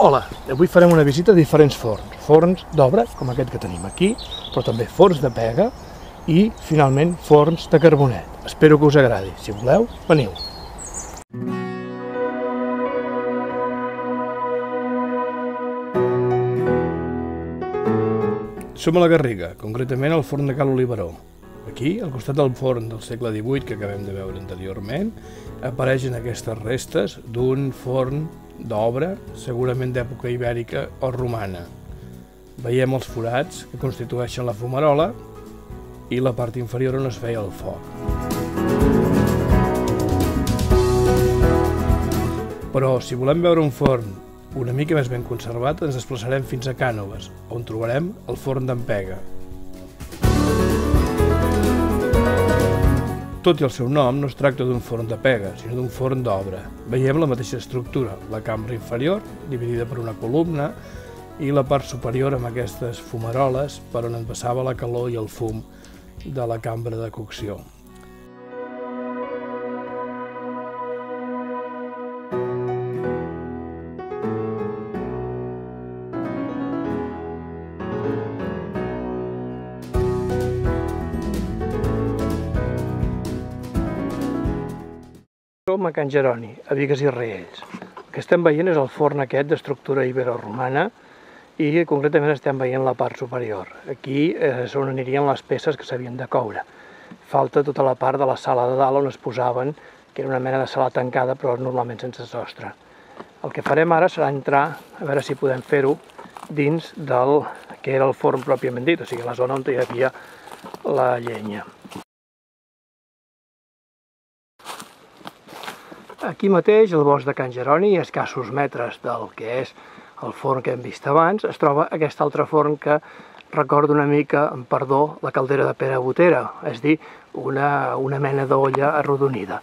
Hola, avui farem una visita a diferents forns. Forns d'obra, com aquest que tenim aquí, però també forns de pega i, finalment, forns de carbonet. Espero que us agradi. Si voleu, veniu. Som a la Garriga, concretament al forn de Cal Oliveró. Aquí, al costat del forn del segle XVIII que acabem de veure anteriorment, apareixen aquestes restes d'un forn d'obra, segurament d'època ibèrica o romana. Veiem els forats que constitueixen la fumarola i la part inferior on es feia el foc. Però si volem veure un forn una mica més ben conservat, ens desplaçarem fins a Cànoves, on trobarem el forn d'en Tot i el seu nom, no es tracta d'un forn de pega, sinó d'un forn d'obra. Veiem la mateixa estructura, la cambra inferior, dividida per una columna, i la part superior amb aquestes fumaroles per on en passava la calor i el fum de la cambra de cocció. Som a Can Geroni, a Vigues i Riells. El que estem veient és el forn aquest d'estructura ibero-romana i concretament estem veient la part superior. Aquí eh, és on anirien les peces que s'havien de coure. Falta tota la part de la sala de dalt on es posaven, que era una mena de sala tancada però normalment sense sostre. El que farem ara serà entrar, a veure si podem fer-ho, dins del que era el forn pròpiament dit, o sigui, la zona on hi havia la llenya. Aquí mateix, al bosc de Can Geroni, a escassos metres del que és el forn que hem vist abans, es troba aquest altre forn que recorda una mica, amb perdó, la caldera de Pere Botera, és dir, una, una mena d'olla arrodonida.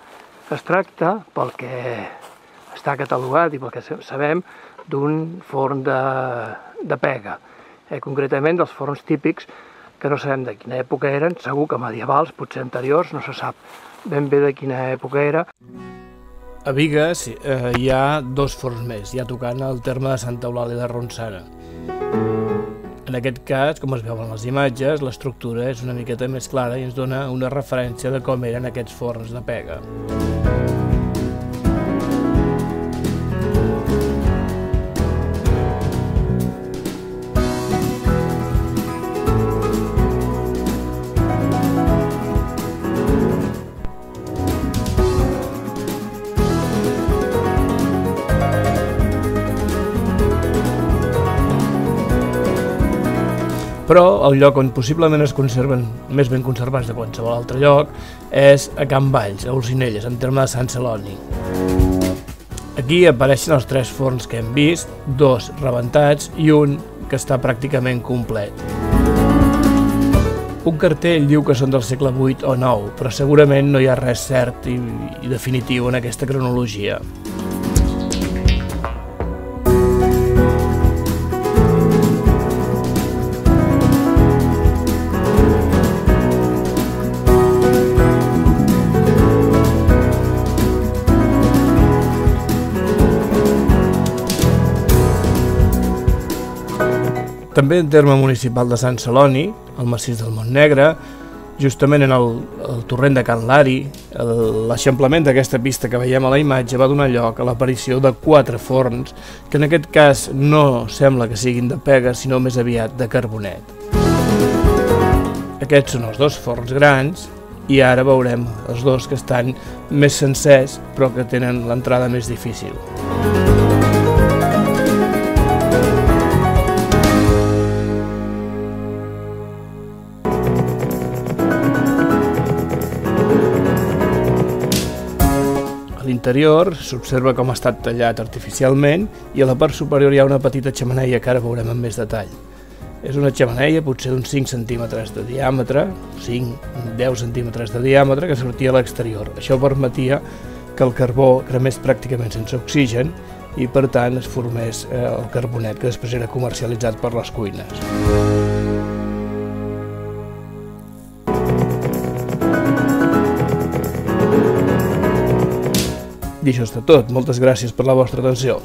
Es tracta, pel que està catalogat i pel que sabem, d'un forn de, de pega, eh, concretament dels forns típics que no sabem de quina època eren, segur que medievals, potser anteriors, no se sap ben bé de quina època era. A Vigues eh, hi ha dos forns més, ja tocant el terme de Santa Eulàlia de Ronçana. En aquest cas, com es veuen les imatges, l'estructura és una miqueta més clara i ens dona una referència de com eren aquests forns de pega. Però el lloc on possiblement es conserven més ben conservats de qualsevol altre lloc és a Can Valls, a Olzinelles, en terme de Sant Celoni. Aquí apareixen els tres forns que hem vist, dos rebentats i un que està pràcticament complet. Un cartell diu que són del segle VIII o IX, però segurament no hi ha res cert i, i definitiu en aquesta cronologia. També en terme municipal de Sant Celoni, al massís del Montnegre, justament en el, el torrent de Can Lari, l'eixamplament d'aquesta pista que veiem a la imatge va donar lloc a l'aparició de quatre forns, que en aquest cas no sembla que siguin de pega, sinó més aviat de carbonet. Aquests són els dos forns grans i ara veurem els dos que estan més sencers però que tenen l'entrada més difícil. L'interior s'observa com ha estat tallat artificialment i a la part superior hi ha una petita xamaneia que ara veurem amb més detall. És una xamaneia potser d'uns 5 centímetres de diàmetre, 5-10 centímetres de diàmetre, que sortia a l'exterior. Això permetia que el carbó cremés pràcticament sense oxigen i per tant es formés eh, el carbonet que després era comercialitzat per les cuines. I això està tot. Moltes gràcies per la vostra atenció.